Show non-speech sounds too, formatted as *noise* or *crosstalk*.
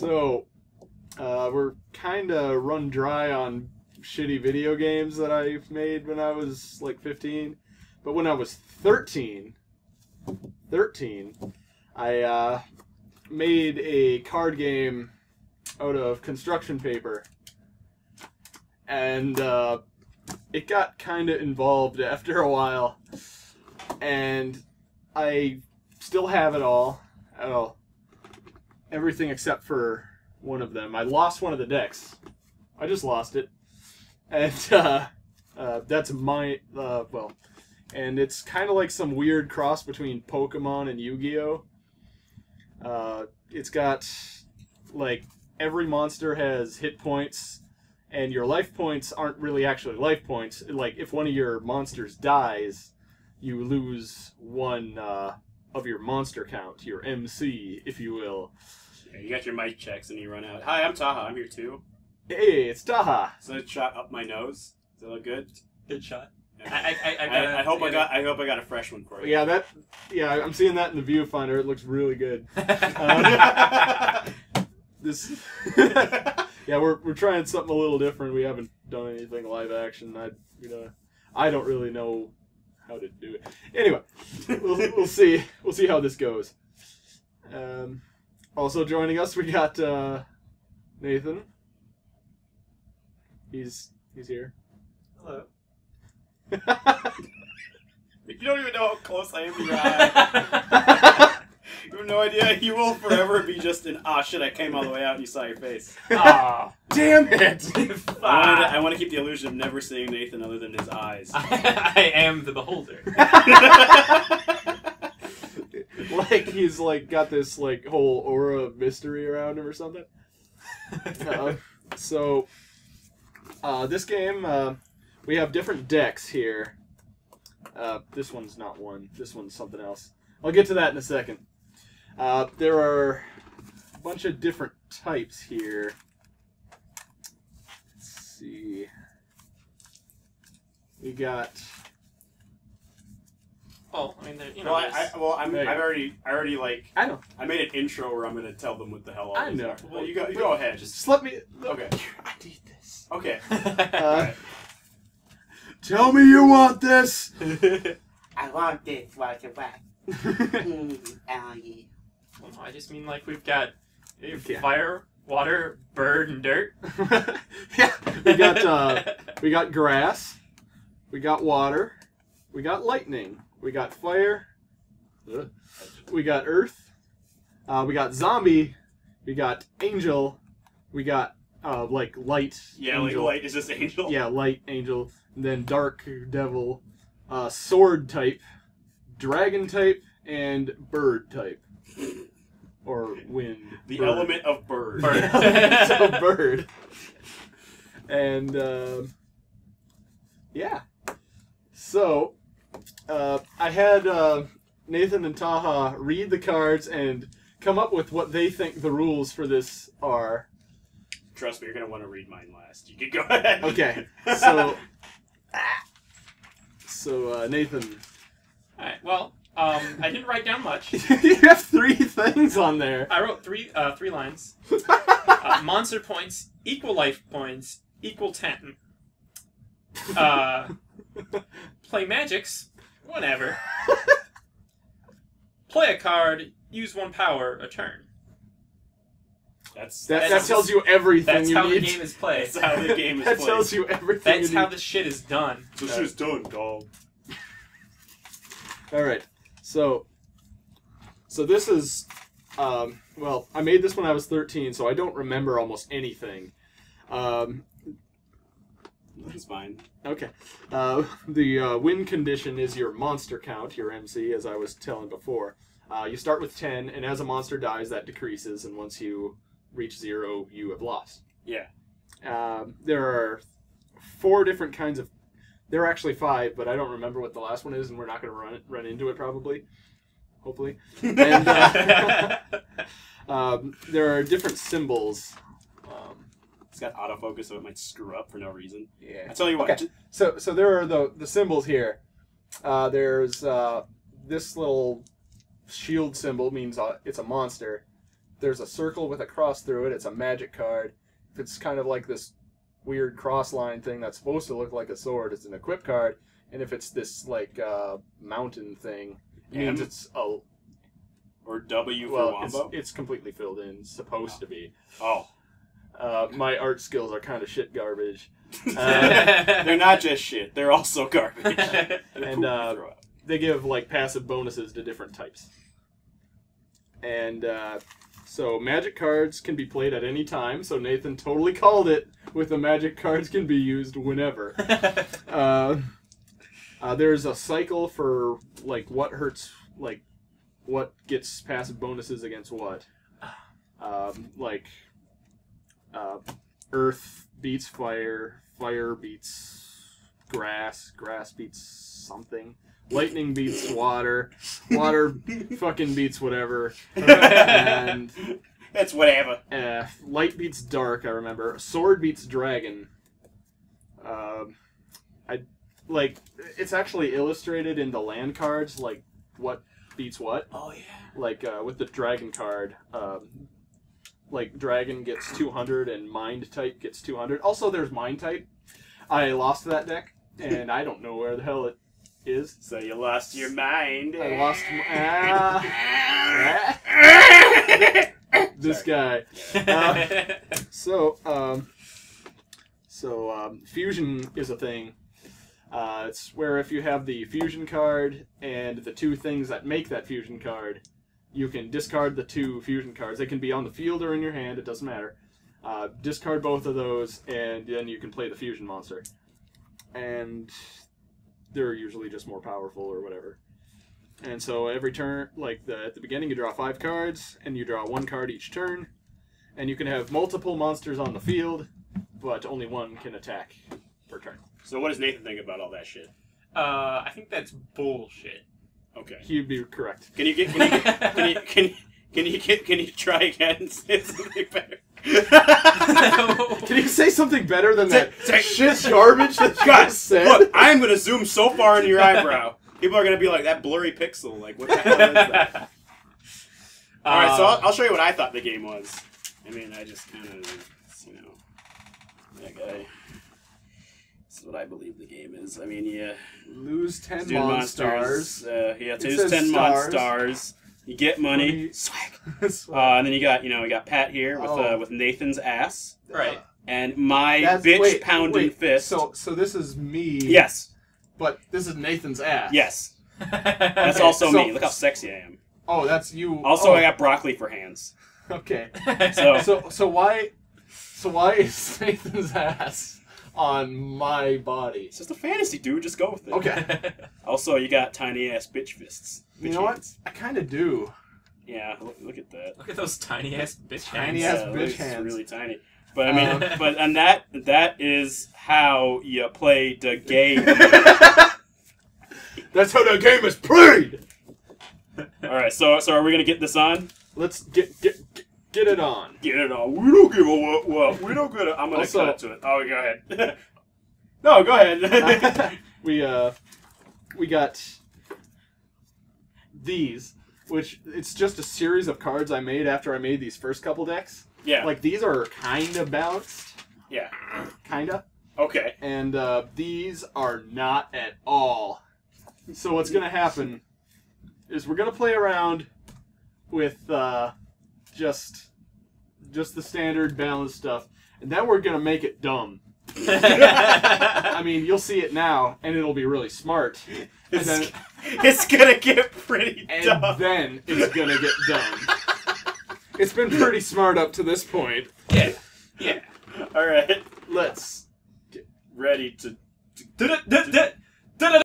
So, uh, we're kind of run dry on shitty video games that I made when I was like 15. But when I was 13, 13, I uh, made a card game out of construction paper. And uh, it got kind of involved after a while. And I still have it all. Oh, everything except for one of them. I lost one of the decks. I just lost it. And *laughs* uh, uh, that's my, uh, well, and it's kind of like some weird cross between Pokemon and Yu-Gi-Oh. Uh, it's got like every monster has hit points, and your life points aren't really actually life points. Like if one of your monsters dies, you lose one uh, of your monster count, your MC, if you will. Yeah, you got your mic checks and you run out. Hi, I'm Taha. I'm here too. Hey, it's Taha. So it shot up my nose. Does that look good? Good shot. Yeah. I, I, I, I, I hope I got. I hope I got a fresh one for you. Yeah, that. Yeah, I'm seeing that in the viewfinder. It looks really good. got. *laughs* Um, *laughs* this. *laughs* yeah, we're, we're trying something a little different. We haven't done anything live action. I you know, I don't really know how to do it. Anyway, *laughs* we'll, we'll see. We'll see how this goes. Um, also joining us, we got uh, Nathan. He's he's here. Hello. *laughs* You don't even know how close I am to your *laughs* eye. You have no idea. You will forever be just an ah shit. I came all the way out and you saw your face. Ah, Damn it! *laughs* I want, to, I want to keep the illusion of never seeing Nathan other than his eyes. *laughs* I am the beholder. *laughs* like he's like got this like whole aura of mystery around him or something. Uh, so, uh, this game, uh, we have different decks here. Uh, this one's not one. This one's something else. I'll get to that in a second. Uh, there are a bunch of different types here. Let's see. We got. well, I mean, there- you know, well, I, there's- I, well, I'm, I've already, I already like, I know. I made an intro where I'm going to tell them what the hell all I these know. are. Well, you go, you go ahead. Just Just let me. okay, I need this. okay. *laughs* *laughs* Uh, Tell me you want this. *laughs* I want this right away. Mm, oh, yeah. Well, I just mean like we've got uh, Yeah. fire, water, bird, and dirt. *laughs* yeah, we got uh, we got grass, we got water, we got lightning, we got fire, we got earth, uh, we got zombie, we got angel, we got uh, like light. Yeah, like light is this angel. Yeah, light angel, and then dark devil, uh, sword type, dragon type, and bird type, *laughs* or wind. The bird. element of bird. Bird. *laughs* so bird. And um yeah, so uh, I had uh, Nathan and Taha read the cards and come up with what they think the rules for this are. Trust me, you're gonna want to read mine last. You can go ahead. Okay, *laughs* so so uh, Nathan, Alright, well, um, I didn't write down much. *laughs* you have three things on there. I wrote three uh, three lines. *laughs* Uh, monster points, equal life points, equal ten. Uh, play magics, whatever. *laughs* Play a card, use one power a turn. That's That, that tells you everything That's you how need. the game is played. that's how the game is that played. tells you everything. That's you how need. this shit is done. So shit's done, dog. All right. So, so this is, um, well, I made this when I was 13, so I don't remember almost anything. Um, That's fine. okay. Uh, the uh, win condition is your monster count, your MC, as I was telling before. Uh, you start with 10, and as a monster dies, that decreases, and once you reach zero, you have lost. Yeah. Um, there are four different kinds of. There are actually five, but I don't remember what the last one is, and we're not going to run run into it probably. Hopefully, and uh, *laughs* um, there are different symbols. Um, It's got autofocus, so it might screw up for no reason. Yeah. I tell you what. Okay. So so there are the the symbols here. Uh, there's uh, this little shield symbol means uh, it's a monster. there's a circle with a cross through it, it's a magic card. It's kind of like this weird cross line thing that's supposed to look like a sword, it's an equip card. And if it's this like uh, mountain thing, it means M? it's a Or W for well, it's, Wombo? it's completely filled in. Supposed to be. Oh. Uh, my art skills are kind of shit garbage. *laughs* They're not just shit, they're also garbage. *laughs* And, uh. They give like passive bonuses to different types. And uh, so magic cards can be played at any time. So Nathan totally called it with the magic cards can be used whenever. *laughs* Uh, uh, there's a cycle for like what hurts, like what gets passive bonuses against what. Um, like uh, earth beats fire, fire beats grass, grass beats something, lightning beats water, water *laughs* fucking beats whatever, and It's whatever. uh, light beats dark. I remember sword beats dragon. Um, I like it's actually illustrated in the land cards, like what beats what. oh yeah. Like uh, with the dragon card, um, like dragon gets 200 and mind type gets 200. Also, there's mind type. I lost that deck, and I don't know where the hell it is. So you lost your mind. I lost. m- ah, *laughs* this guy. Uh, *laughs* So, um, so um, fusion is a thing. Uh, it's where if you have the fusion card and the two things that make that fusion card, you can discard the two fusion cards. They can be on the field or in your hand. It doesn't matter. Uh, discard both of those, and then you can play the fusion monster. And they're usually just more powerful or whatever. And so every turn, like the, at the beginning, you draw five cards, and you draw one card each turn and you can have multiple monsters on the field, but only one can attack per turn. So what does Nathan think about all that shit? Uh, I think that's bullshit. Okay. He'd be correct. Can you get? Can you? Get, can you? Can you? Can you get? Can you try again and *laughs* say something better? *laughs* Can you say something better than that Say- shit garbage that you God, just said? look, I'm gonna zoom so far into your eyebrow. People are gonna be like that blurry pixel. Like what the hell is that? All right, so Uh, I'll, I'll show you what I thought the game was. I mean, I just kind of, you know, that guy. This is what I believe the game is. I mean, yeah, Lose ten do monsters. Uh, yeah, It lose says ten stars. monsters. You get money. Money. *laughs* Swag. Uh, and then you got, you know, we got Pat here with uh, Oh. with Nathan's ass Right. and my That's- bitch wait, pounding wait, fist. So, so this is me. yes, but this is Nathan's ass. yes, *laughs* that's That's also so- me. Look how sexy I am. Oh, that's you. Also, oh, I got broccoli for hands. Okay. *laughs* So- So, so why, so why is Nathan's ass on my body? It's just a fantasy, dude. Just go with it. Okay. Also, you got tiny ass bitch fists. You know what? hands. I kind of do. Yeah, look, look at that. Look at those tiny ass bitch Tiny hands. ass Yeah, bitch it's hands. really tiny. But I mean, Um, *laughs* but and that that is how you play the game. *laughs* That's how the game is played. All right, so so are we gonna get this on? Let's get get get, get it on. Get it on. We don't give a what. what. We don't give a. I'm gonna Also- cut to it. Oh, go ahead. *laughs* no, go ahead. we uh, we got these, which it's just a series of cards I made after I made these first couple decks. yeah. Like these are kind of balanced, yeah. kinda, Okay. and uh, these are not at all. So what's gonna happen is we're gonna play around with uh, just just the standard balanced stuff, and then we're gonna make it dumb. *laughs* I mean, you'll see it now, and it'll be really smart. It's, then, it's gonna get pretty *laughs* and dumb. then it's gonna get dumb. It's been pretty smart up to this point. yeah. Yeah. All right. Let's. Get ready to. Du-du-du-du.